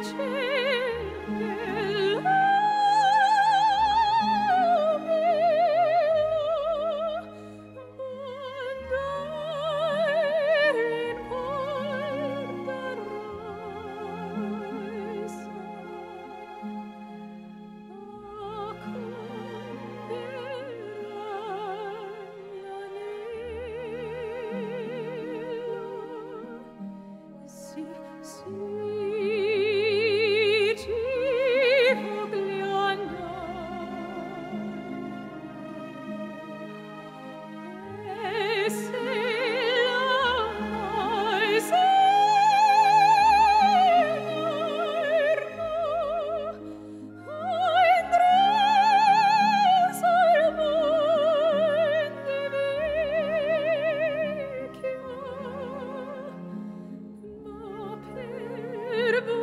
去 per voi.